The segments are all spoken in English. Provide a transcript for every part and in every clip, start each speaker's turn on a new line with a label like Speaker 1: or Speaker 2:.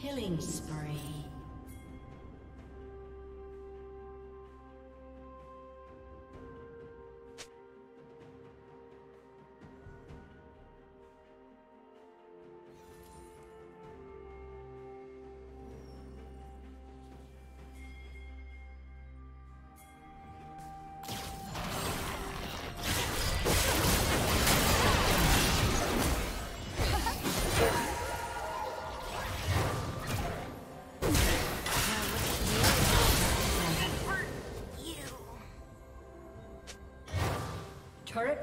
Speaker 1: Killing spree.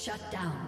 Speaker 1: Shut down.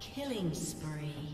Speaker 1: Killing spree.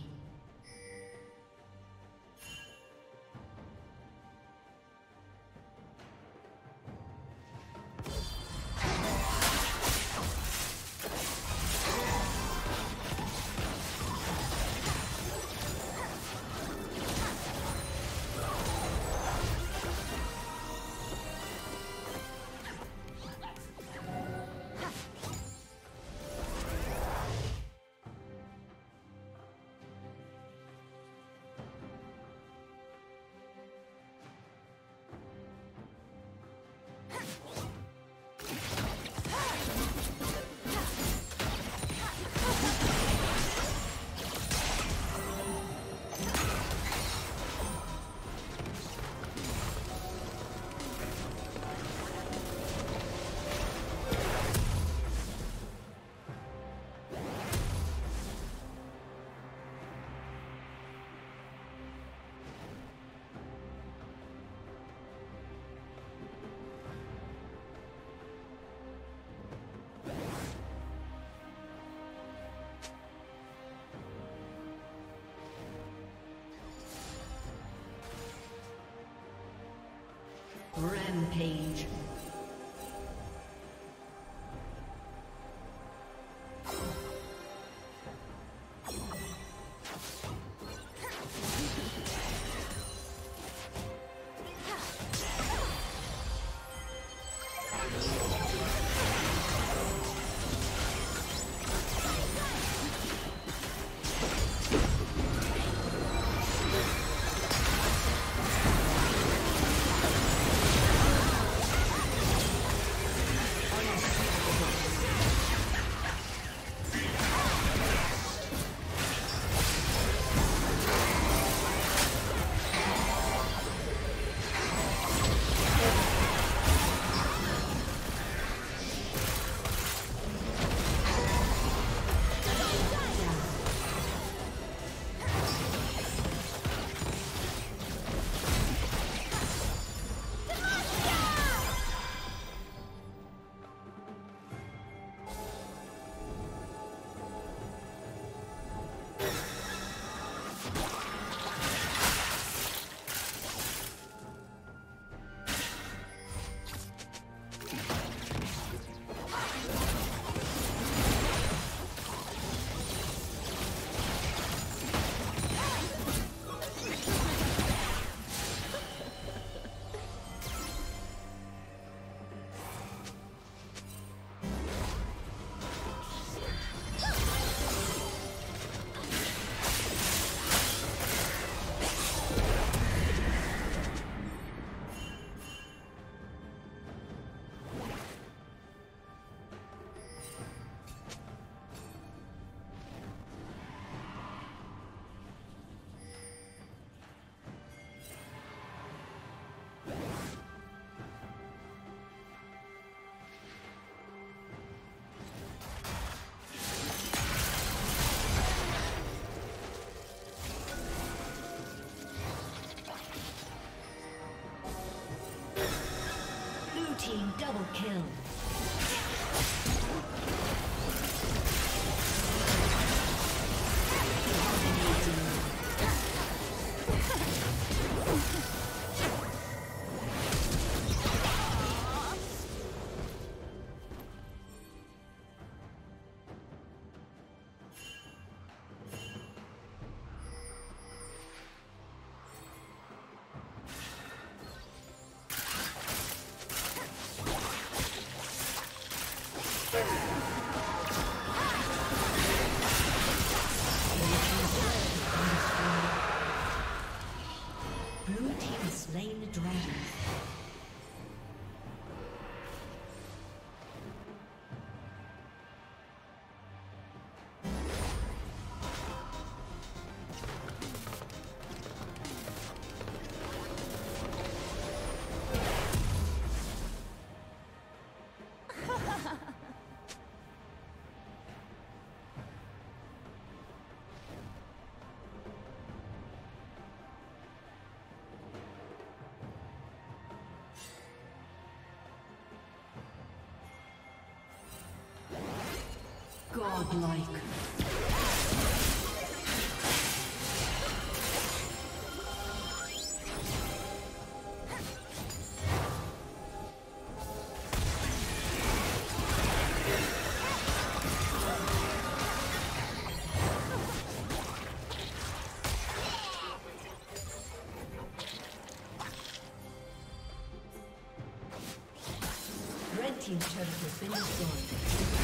Speaker 1: Rampage. Double kill. Godlike. team turret has been destroyed.